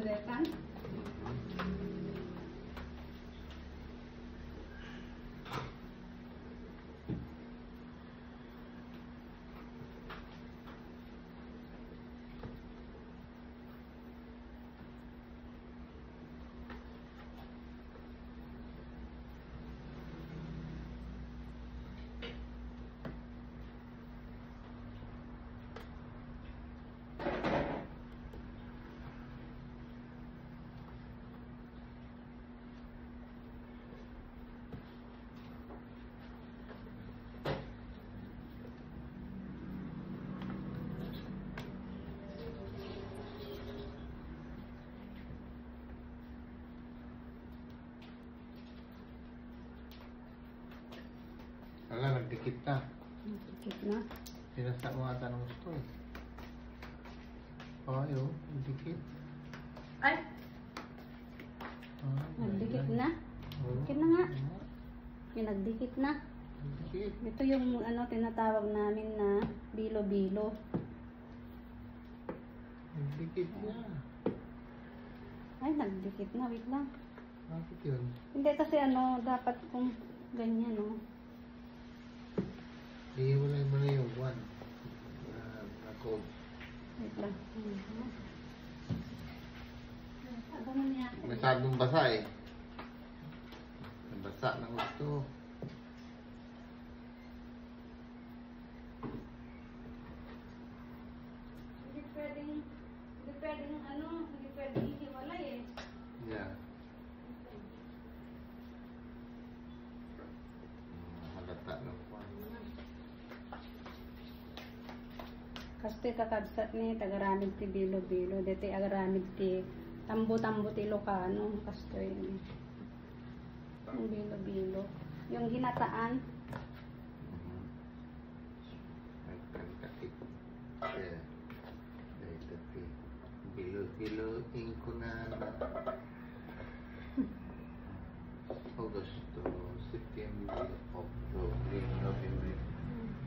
the red pants. Nagdikit na. Dikit na. Pinasa mo ata ng gusto eh. Oo, yun. Nagdikit. Ay! Ah, Nagdikit na. Oo. Dikit na nga. Yung nagdikit na. Nagdikit. Ito yung ano tinatawag namin na bilo-bilo. Nagdikit na. Ay, nagdikit na. Wait lang. Bakit yun? Hindi kasi ano, dapat kung ganyan, no? Iiwalay mo na yung one. Na, na code. Wait lang. Na? Masyadong basa eh. Basa ng gusto. Hindi pwedeng, hindi pwedeng ano, hindi pwedeng ihiwalay eh. Yeah. Halata ng one. Kaste kakabsat ni tagaramid ti bilo-bilo. Dito agaramid ti tambo-tambo ti Ilocano. Kasto yun. Yung bilo-bilo. Yung ginataan. Nagkangkakit. Yeah. Dahil ito. Bilo-biloin ko na na. Agosto, September, October, November,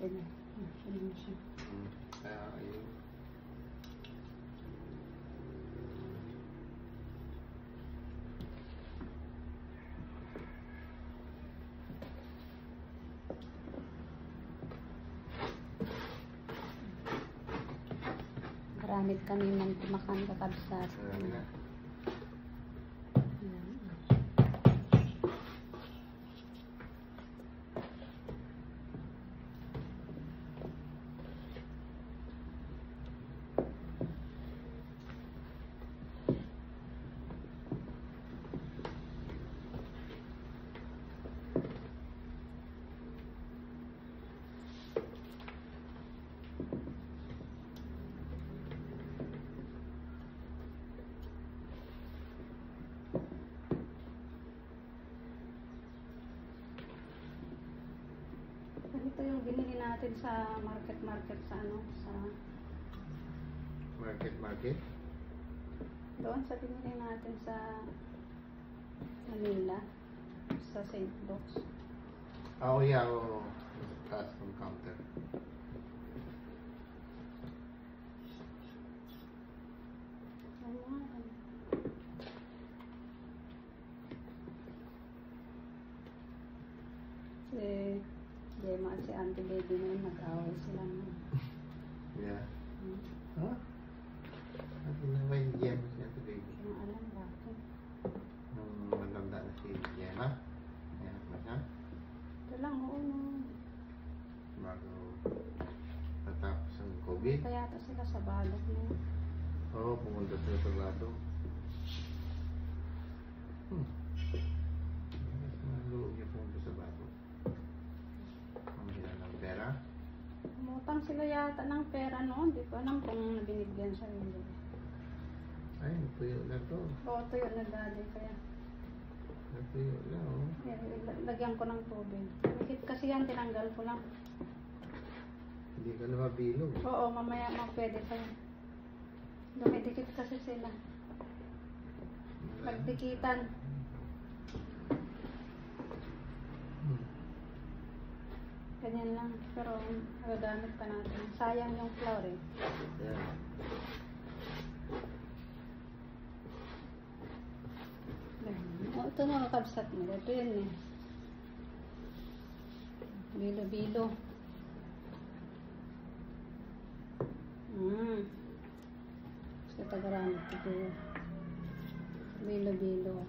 natin na. Ano na siya. Kaya ayun. Garamid kami man tumakan kakabsat. Marami na. Natin sa market-market sa ano, sa Market, market. doon sa binili natin sa Manila, sa St. Luke's. Ah, oh, yeah, oh. Taas ng counter. Ano nga, ano. Si Gemma at si Auntie Baby na yun, nag-away sila. nun. Yeah. Hmm. Huh? At ginawa yung Gemma siya to baby. Hindi alam bakit. Nung matanda na si Gemma. Ayan na siya. Ito lang, oo. Bago natapos ang COVID. Kaya ata sila sa balok na. Oo, oh, pumunta sila sa Lado. Hmm. Mas maluog niya pumunta sa Bato. Pamila ng pera. Umutang sila yata ng pera noon. Di ko alam kung nabinigyan siya hindi. Ay, natuyo na to. Oo, tuyo na daddy. Kaya Natuyo na, oh. lag- lagyan ko ng tubig. Bakit kasi yan, tinanggal ko lang. Hindi ka na mabilog. Oo, mamaya mag pwede pa yan. Dumidikit kasi sila. Pagdikitan. Hmm. Ganyan lang. Pero magagamit pa natin. Sayang yung flour eh. Ayan. Ganyan. Oh, ito mga kabsat mo. Ito yun eh. Bilo-bilo. Hmm. Sa tagaramit ito. Bilo-bilo.